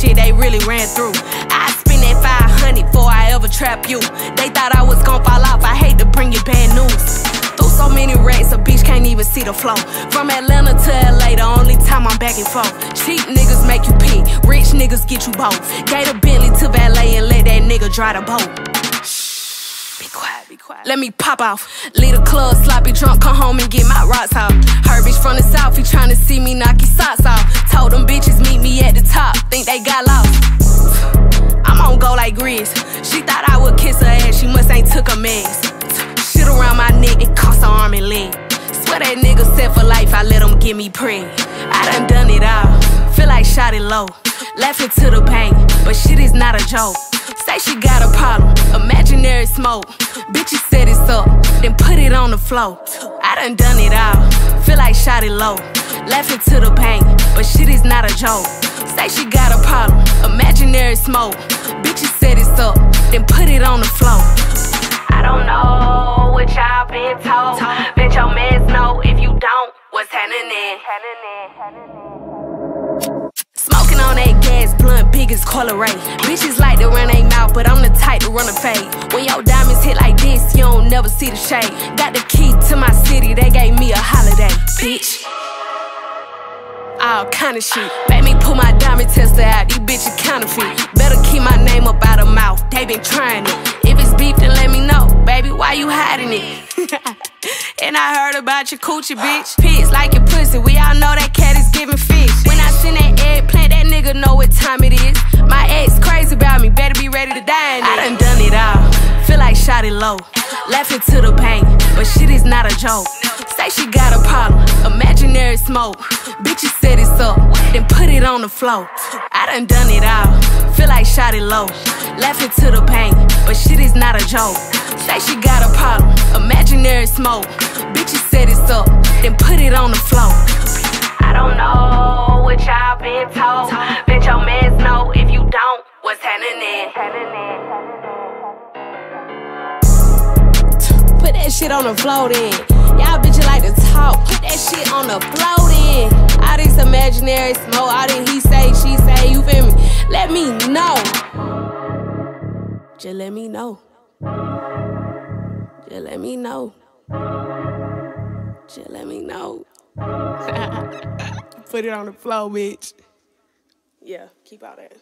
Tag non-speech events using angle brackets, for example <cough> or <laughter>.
shit they really ran through. I spend that 500 before I ever trap you. They thought I was gon' fall off, I hate to bring you bad news. Threw so many racks, a bitch can't even see the flow. From Atlanta to LA, the only time I'm back and forth. Cheap niggas make you pee, rich niggas get you both. Gave a Bentley to valet and let that nigga dry the boat. Be quiet, be quiet. Let me pop off. Leave the club, sloppy drunk, come home and get my rocks off. Her bitch from the south, he tryna see me knock his socks them bitches meet me at the top, think they got lost. I'm on go like Grizz. She thought I would kiss her ass, she must ain't took a mess. Shit around my neck, it cost her arm and leg. Swear that nigga set for life, I let him get me preg. I done done it all, feel like Shawty LO. Laughing to the pain, but shit is not a joke. Say she got a problem, imaginary smoke. Bitch, you set it up, then put it on the floor. I done done it all, feel like Shawty LO. Laughing to the pain, but shit is joke. Say she got a problem, imaginary smoke. Bitch, you set it up, then put it on the floor. I don't know what y'all been told. Bet your mans know if you don't, what's happening? Smoking on that gas blunt, big as Cola Ray. Bitches like to run they mouth, but I'm the type to run a fade. When your diamonds hit like this, you don't never see the shade. Got the key to my city, they gave me All kind of shit. Made me pull my diamond tester out, these bitches counterfeit. Better keep my name up out of mouth, they been trying it. If it's beef, then let me know, baby, why you hiding it? <laughs> and I heard about your coochie, bitch. Pigs like your pussy, we all know that cat is giving fish. When I send that eggplant, that nigga know what time it is. My ex crazy about me, better be ready to die in it. I done done it all, feel like Shawty LO. Laughing to the pain, but shit is not a joke. Say she got a problem, imaginary smoke. Bitch, you set it up, then put it on the floor. I done done it all, feel like Shawty LO. Laughing to the pain, but shit is not a joke. Say she got a problem, imaginary smoke. Bitch, you set it up, then put it on the floor. That shit on the then. Y'all bitches like to talk. Put that shit on the then. All this imaginary smoke, all this he say, she say, you feel me? Let me know. Just let me know. Just let me know. Just let me know. <laughs> Put it on the floor, bitch. Yeah, keep all that.